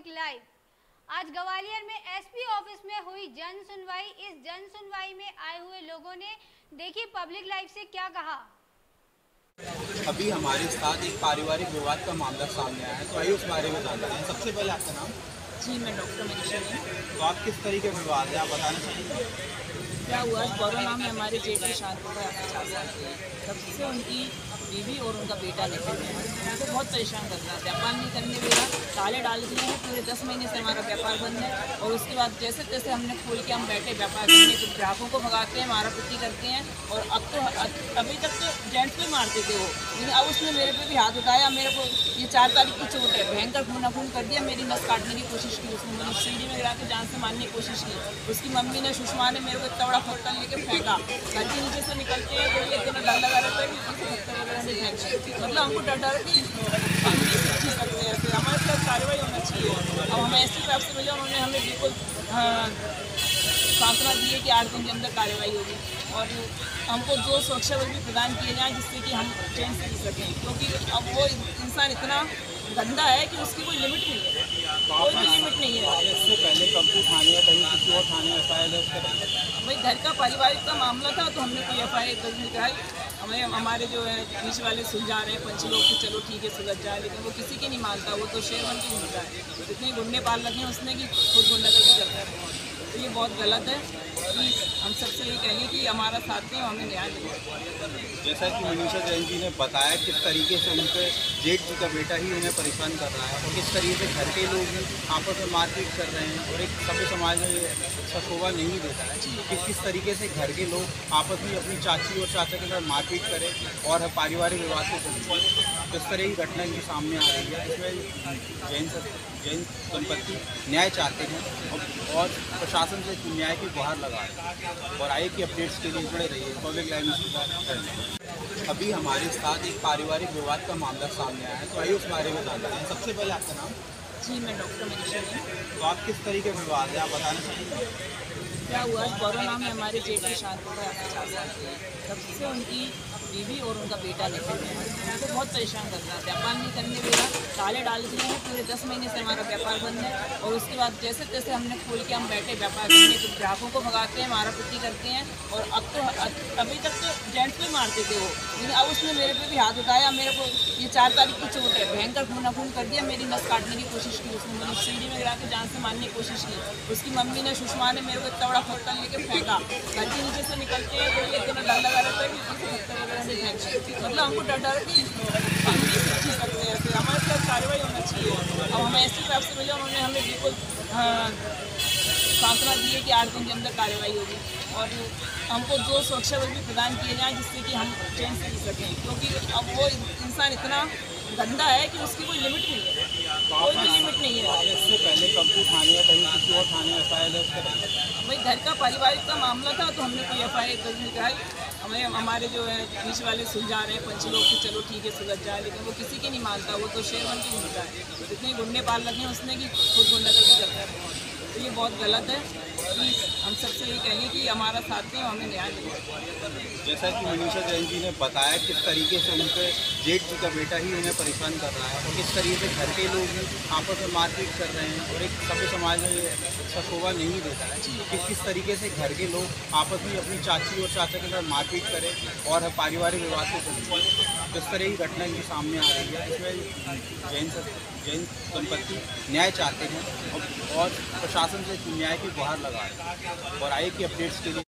Public live आज ग्वालियर में SP office में हुई जन सुनवाई इस जन सुनवाई में आए हुए लोगों ने देखी पब्लिक लाइव से क्या कहा? अभी हमारे साथ एक पारिवारिक विवाद का मामला सामने आया है तो आइए उस बारे में जानते हैं। सबसे पहले आपका नाम? जी मैं डॉक्टर मनीषा हूँ। तो आप किस तरीके का विवाद है आप बताना चाहेंगे? क्या हुआ? कोरोना में हमारे जेठ की शादी हुआ है। पचास साल की तब से उनकी बीवी और उनका बेटा निकल गए हैं उनको बहुत परेशान कर रहा व्यापार नहीं करने देगा ताले डाल दिए हैं। पूरे दस महीने से हमारा व्यापार बंद है। और उसके बाद जैसे तैसे हमने खोल के हम बैठे व्यापार करने तो ग्राहकों को भगाते हैं मारा पिट्टी करते हैं। और अब तो अभी तक तो जेंट्स को मारते थे वो। लेकिन अब उसने मेरे पे भी हाथ उठाया। मेरे को ये चार तारीख की चोट है। भयंकर खूना खून कर दिया। मेरी नस काटने की कोशिश की उसने। मुझे सीढ़ी में गिरा के जान से मारने की कोशिश की। उसकी मम्मी ने, सुषमा ने मेरे को इतना बड़ा पत्थर लेके फेंका। घर के नीचे से निकलते हैं तो ये इतना डर लगा रहता है? कि मतलब हमको डर डर सकते हैं फिर हमारे साथ कार्रवाई होना चाहिए। अब हमें एस टी साहब से मिले उन्होंने हमें बिल्कुल हाँ, सांत्वना दी है कि आठ दिन के अंदर कार्रवाई होगी। और हमको जो सुरक्षा बल भी प्रदान किए जाएँ जिससे कि हम चैन से जी सकें। क्योंकि अब वो इंसान इतना गंदा है कि उसकी कोई लिमिट नहीं है। कोई भी लिमिट नहीं है। इससे पहले कंपनी थाने या कहीं किसी और थाने एफ़ आई आर भाई घर का पारिवारिक का मामला था तो हमने कोई एफ़ आई आर दर्ज नहीं कराई। हमें, हमारे जो है बीच वाले सुलझा रहे हैं, पंच लोग कि चलो ठीक है, सुलझ जाए, लेकिन वो किसी की नहीं मानता, वो तो शेर बन के घूमता है। जितने गुंडे पाल रखे हैं, उसने कि खुद गुंडा करके करता है। तो ये बहुत गलत है। हम सबसे ये कहेंगे कि हमारा साथ दें हमें न्याय दें जैसा कि मनीषा जैन जी ने बताया किस तरीके से उनके जेठ जी का बेटा ही उन्हें परेशान कर रहा है और किस तरीके से घर के लोग ही आपस में मारपीट कर रहे हैं और एक सभ्य समाज में अच्छा शोभा नहीं देता है। कि किस तरीके से घर के लोग आपस में अपनी चाची और चाचा के साथ मारपीट करें और पारिवारिक विवाद से चले तो इस तरह की घटना इनके सामने आ रही है इसमें जैन जैन संपत्ति न्याय चाहते हैं और, प्रशासन से न्याय की गुहार लगा है और आए की अपडेट्स के लिए जुड़े रहिए पब्लिक लाइव अभी हमारे साथ एक पारिवारिक विवाद का मामला सामने आया है तो आइए उस बारे में जानते हैं। सबसे पहले आपका नाम? जी मैं डॉक्टर मनीषा हूँ तो आप किस तरीके का विवाद है आप बताना चाहेंगे क्या हुआ? कोरोना में हमारे जेठ की शादी है पचास साल की तब से उनकी बीवी और उनका बेटा निकल गए। उनको बहुत परेशान कर रहा है। व्यापार नहीं करने देगा ताले डाल दिए हैं। पूरे दस महीने से हमारा व्यापार बंद है। और उसके बाद जैसे तैसे हमने खोल के हम बैठे व्यापार करने तो ग्राहकों को भगाते हैं मारा पिट्टी करते हैं। और अब तो अभी तक तो जेंट्स को ही मारते थे वो। लेकिन अब उसने मेरे पे भी हाथ उठाया। मेरे को ये चार तारीख की चोट है। भयंकर खूना खून कर दिया। मेरी नस काटने की कोशिश की उसने। मुझे सीढ़ी में गिरा के जान से मारने की कोशिश की। उसकी मम्मी ने, सुषमा ने मेरे को इतना बड़ा पत्थर लेके फेंका। घर के नीचे से निकलते हैं तो इतना डर लगा रहता है कि मतलब हमको डर डर सकते हैं। फिर हमारे साथ कार्रवाई होना चाहिए। अब हमें एस टी साहब से मिले उन्होंने हमें बिल्कुल हाँ, सांत्वना दी है कि आठ दिन के अंदर कार्रवाई होगी। और हमको जो सुरक्षा बल भी प्रदान किए जाएँ जिससे कि हम चैन से जी सकें। क्योंकि अब वो इंसान इतना गंदा है कि उसकी कोई लिमिट नहीं है। कोई भी लिमिट नहीं है। इससे पहले कंपनी थाने या कहीं किसी और थाने एफ़ आई आर भाई घर का पारिवारिक का मामला था तो हमने कोई एफ़ आई आर दर्ज नहीं कराई। हमें हमारे जो है बीच वाले सुलझा रहे हैं, पंच लोग कि चलो ठीक है, सुलझ जाए, लेकिन वो किसी की नहीं मानता, वो तो शेर बन के घूमता है जितने गुंडे पाल रखे हैं, उसने कि खुद गुंडा करके करता है। तो ये बहुत गलत है कि हम सबसे ये कहेंगे कि हमारा साथ दें हमें न्याय दें जैसा कि मनीषा जैन जी ने बताया किस तरीके से उनके जेठ जी का बेटा ही उन्हें परेशान कर रहा है और किस तरीके से घर के लोग ही आपस में मारपीट कर रहे हैं और एक सभ्य समाज में अच्छा शोभा नहीं देता है। कि किस तरीके से घर के लोग आपस में अपनी चाची और चाचा के साथ मारपीट करें और पारिवारिक विवाद से तो तरह की घटना इनके सामने आ रही है इसमें जैन जैन संपत्ति न्याय चाहते हैं और, प्रशासन से न्याय की गुहार लगा है और आई की अपडेट्स के लिए